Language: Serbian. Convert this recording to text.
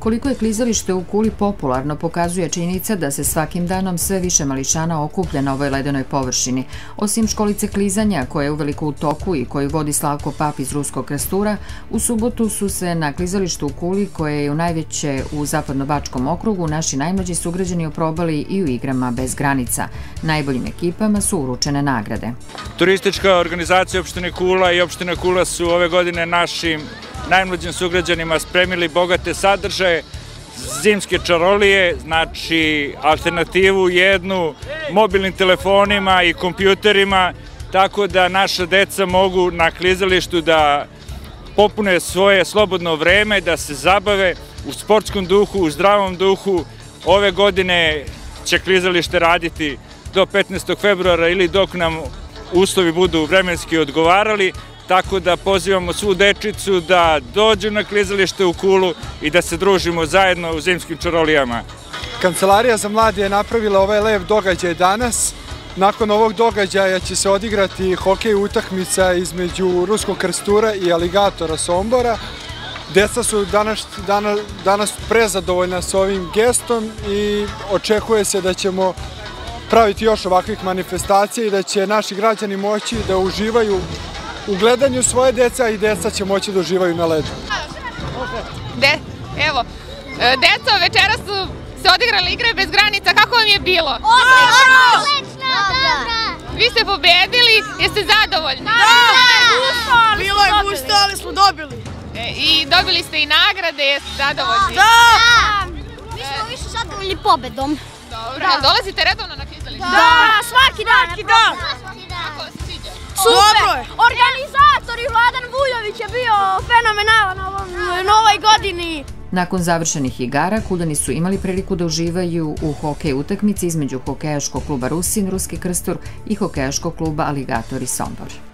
Koliko je klizalište u Kuli popularno pokazuje činjenica da se svakim danom sve više mališana okuplja na ovoj ledenoj površini. Osim školice klizanja koja je uveliko u toku i koju vodi Slavko Pap iz Ruskog krestura, u subotu su se na klizalištu u Kuli koje je u najveće u Zapadno-Bačkom okrugu naši najmlađi sugrađani oprobali i u igrama bez granica. Najboljim ekipama su uručene nagrade. Turistička organizacija opštine Kula i opština Kula su ove godine našim najmlađim sugrađanima spremili bogate sadržaje, zimske čarolije, znači alternativu jednu mobilnim telefonima i kompjuterima, tako da naša deca mogu na klizalištu da popune svoje slobodno vreme, da se zabave u sportskom duhu, u zdravom duhu. Ove godine će klizalište raditi do 15. februara ili dok nam uslovi budu vremenski odgovarali, tako da pozivamo svu dečicu da dođu na klizalište u Kulu i da se družimo zajedno u zimskim čarolijama. Kancelarija za mlade je napravila ovaj lep događaj danas. Nakon ovog događaja će se odigrati hokej utakmica između Ruskog krstura i Aligatora Sombora. Deca su danas, danas, danas prezadovoljna s ovim gestom i očekuje se da ćemo praviti još ovakvih manifestacija i da će naši građani moći da uživaju u gledanju svoje deca i deca će moći da uživaju na ledu. De, evo, e, deco, večera su se odigrali igre bez granica, kako vam je bilo? Odlično! Vi ste pobedili, jeste zadovoljni? Da! Bilo je gusto, ali smo dobili. E, I dobili ste i nagrade, jeste zadovoljni? Da! Mi smo više zadovoljni pobedom. Dobro, jel dolazite redovno na klizalište? Da, svaki dan. Svaki dan. Je. Organizator i Vladan Vujović je bio fenomenalan na ovom novoj godini. Nakon završenih igara, Kuljani su imali priliku da uživaju u hokej utakmici između hokejaškog kluba Rusin, Ruski krstur i hokejaškog kluba Aligator i Sombor.